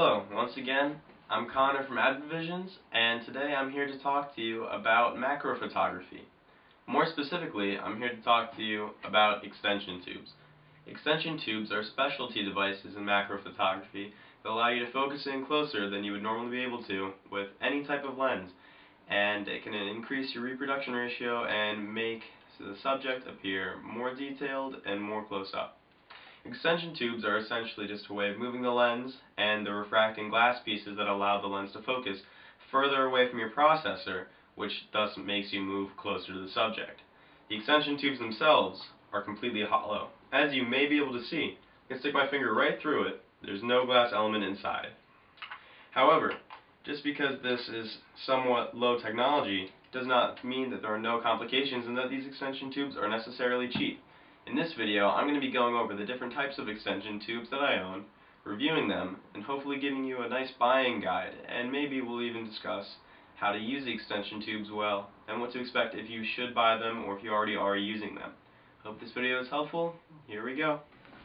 Hello, once again, I'm Connor from Avid Visions, and today I'm here to talk to you about macro photography. More specifically, I'm here to talk to you about extension tubes. Extension tubes are specialty devices in macro photography that allow you to focus in closer than you would normally be able to with any type of lens, and it can increase your reproduction ratio and make the subject appear more detailed and more close up. Extension tubes are essentially just a way of moving the lens and the refracting glass pieces that allow the lens to focus further away from your processor, which thus makes you move closer to the subject. The extension tubes themselves are completely hollow. As you may be able to see, I can stick my finger right through it. There's no glass element inside. However, just because this is somewhat low technology does not mean that there are no complications and that these extension tubes are necessarily cheap. In this video, I'm going to be going over the different types of extension tubes that I own, reviewing them, and hopefully giving you a nice buying guide, and maybe we'll even discuss how to use the extension tubes well, and what to expect if you should buy them or if you already are using them. Hope this video is helpful. Here we go.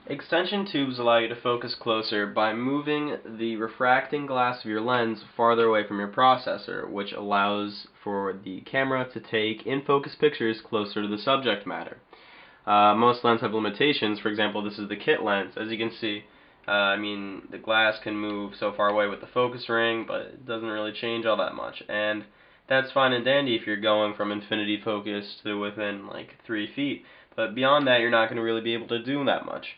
Extension tubes allow you to focus closer by moving the refracting glass of your lens farther away from your processor, which allows for the camera to take in-focus pictures closer to the subject matter. Uh, most lenses have limitations. For example, this is the kit lens. As you can see, uh, I mean, the glass can move so far away with the focus ring, but it doesn't really change all that much. And that's fine and dandy if you're going from infinity focus to within like three feet. But beyond that, you're not going to really be able to do that much.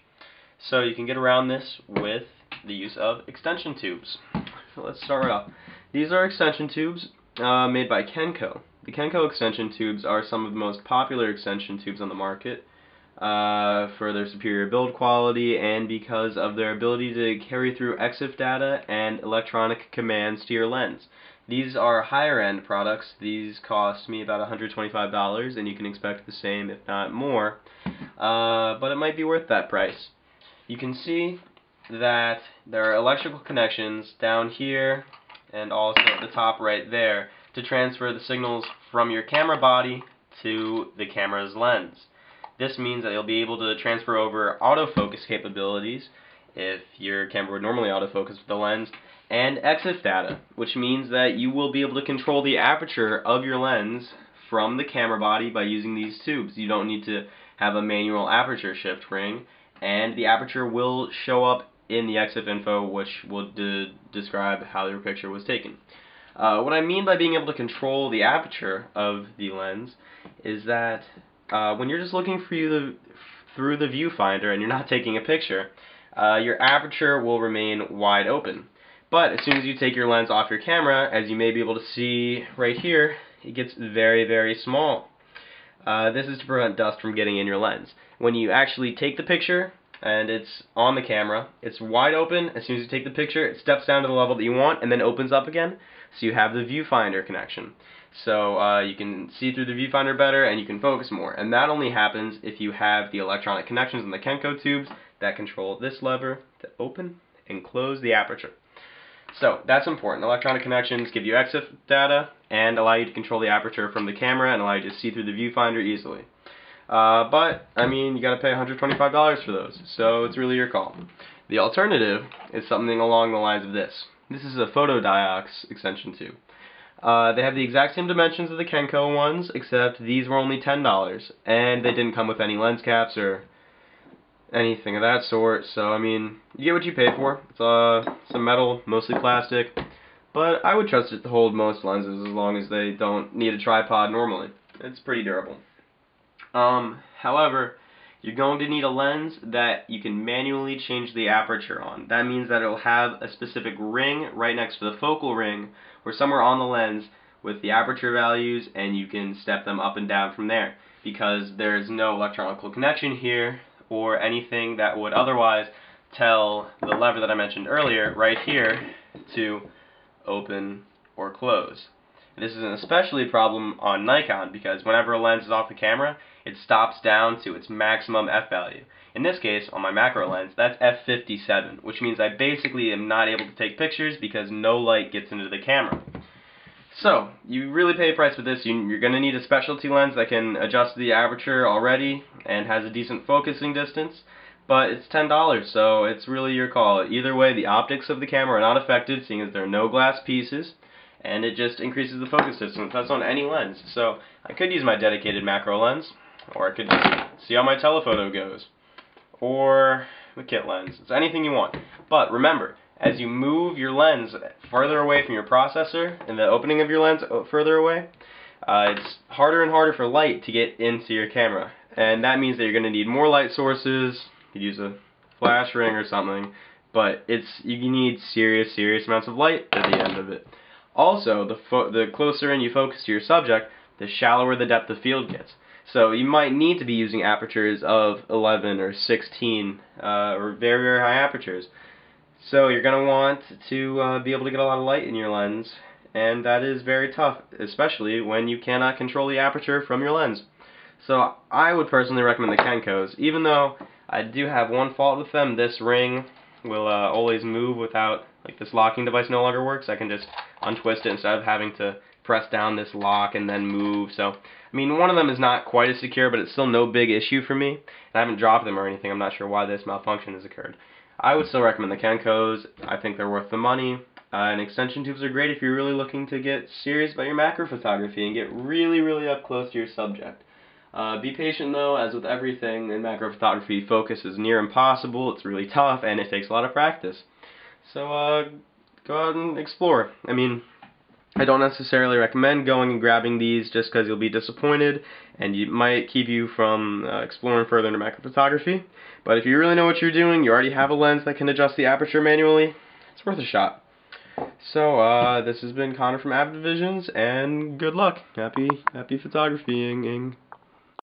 So you can get around this with the use of extension tubes. So let's start off. These are extension tubes uh, made by Kenko. The Kenko extension tubes are some of the most popular extension tubes on the market uh, for their superior build quality and because of their ability to carry through EXIF data and electronic commands to your lens. These are higher end products. These cost me about $125 and you can expect the same if not more. Uh, but it might be worth that price. You can see that there are electrical connections down here and also at the top right there to transfer the signals from your camera body to the camera's lens. This means that you'll be able to transfer over autofocus capabilities if your camera would normally autofocus with the lens, and EXIF data, which means that you will be able to control the aperture of your lens from the camera body by using these tubes. You don't need to have a manual aperture shift ring, and the aperture will show up in the EXIF info, which will de describe how your picture was taken. Uh, what I mean by being able to control the aperture of the lens is that uh, when you're just looking for you the, through the viewfinder and you're not taking a picture, uh, your aperture will remain wide open. But as soon as you take your lens off your camera, as you may be able to see right here, it gets very, very small. Uh, this is to prevent dust from getting in your lens. When you actually take the picture and it's on the camera, it's wide open. As soon as you take the picture, it steps down to the level that you want and then opens up again. So you have the viewfinder connection. So uh, you can see through the viewfinder better and you can focus more. And that only happens if you have the electronic connections in the Kenko tubes that control this lever to open and close the aperture. So that's important. Electronic connections give you EXIF data and allow you to control the aperture from the camera and allow you to see through the viewfinder easily. Uh, but, I mean, you gotta pay $125 for those, so it's really your call. The alternative is something along the lines of this. This is a Fotodiox extension tube. Uh, they have the exact same dimensions of the Kenko ones, except these were only $10, and they didn't come with any lens caps or anything of that sort, so, I mean, you get what you pay for. It's uh, some metal, mostly plastic, but I would trust it to hold most lenses as long as they don't need a tripod normally. It's pretty durable. Um, however, you're going to need a lens that you can manually change the aperture on. That means that it'll have a specific ring right next to the focal ring or somewhere on the lens with the aperture values and you can step them up and down from there because there's no electronical connection here or anything that would otherwise tell the lever that I mentioned earlier right here to open or close. This is an especially problem on Nikon because whenever a lens is off the camera, it stops down to its maximum f value. In this case, on my macro lens, that's f57, which means I basically am not able to take pictures because no light gets into the camera. So, you really pay a price for this. You, are going to need a specialty lens that can adjust the aperture already and has a decent focusing distance. but it's $10, so it's really your call. Either way, the optics of the camera are not affected, seeing as there are no glass pieces, and it just increases the focus distance. That's on any lens. So I could use my dedicated macro lens, or I could see how my telephoto goes, or the kit lens. It's anything you want. But remember, as you move your lens further away from your processor, and the opening of your lens further away, uh, it's harder and harder for light to get into your camera. And that means that you're going to need more light sources, You could use a flash ring or something, but it's you need serious, serious amounts of light at the end of it. Also, the the closer in you focus to your subject, the shallower the depth of field gets. So you might need to be using apertures of 11 or 16 uh, or very, very high apertures. So you're going to want to uh, be able to get a lot of light in your lens, and that is very tough, especially when you cannot control the aperture from your lens. So I would personally recommend the Kenkos, even though I do have one fault with them. This ring will uh, always move without, like this locking device no longer works. I can just untwist it instead of having to press down this lock and then move. So, I mean, one of them is not quite as secure, but it's still no big issue for me. And I haven't dropped them or anything. I'm not sure why this malfunction has occurred. I would still recommend the Kenkos. I think they're worth the money. Uh, and extension tubes are great if you're really looking to get serious about your macro photography and get really, really up close to your subject. Uh, be patient though, as with everything in macro photography, focus is near impossible, it's really tough, and it takes a lot of practice. So uh, go out and explore. I mean, I don't necessarily recommend going and grabbing these just because you'll be disappointed and it might keep you from uh, exploring further into macro photography. But if you really know what you're doing, you already have a lens that can adjust the aperture manually, it's worth a shot. So, uh, this has been Connor from Avid Visions, and good luck. Happy, happy photographying.